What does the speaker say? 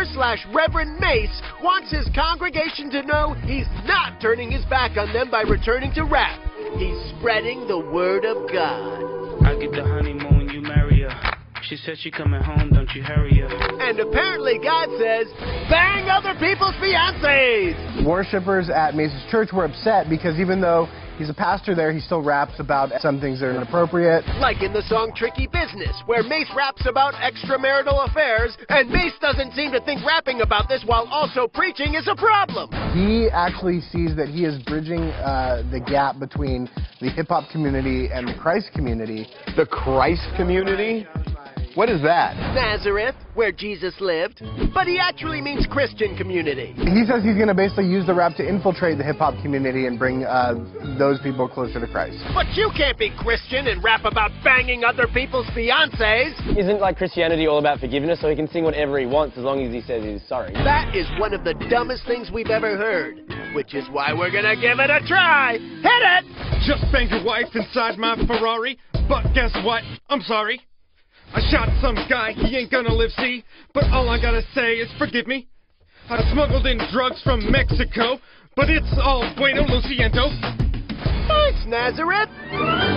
Pastor slash Reverend Mase wants his congregation to know he's not turning his back on them by returning to rap. He's spreading the word of God. I get the honeymoon, you marry her. She said she coming home, don't you hurry her. And apparently God says, bang other people's fiancés! Worshippers at Mase's church were upset because even though he's a pastor there, he still raps about some things that are inappropriate. Like in the song Tricky Business, where Mase raps about extramarital affairs, and Mase doesn't seem to think rapping about this while also preaching is a problem. He actually sees that he is bridging uh, the gap between the hip hop community and the Christ community. The Christ community? What is that? Nazareth, where Jesus lived, but he actually means Christian community. He says he's going to basically use the rap to infiltrate the hip hop community and bring uh, those people closer to Christ. But you can't be Christian and rap about banging other people's fiancés. Isn't like Christianity all about forgiveness, so he can sing whatever he wants as long as he says he's sorry? That is one of the dumbest things we've ever heard, which is why we're gonna give it a try. Hit it! Just banged your wife inside my Ferrari, but guess what? I'm sorry. I shot some guy, he ain't gonna live, see? But all I gotta say is forgive me. I smuggled in drugs from Mexico, but it's all bueno, Luciento. Thanks, Nazareth.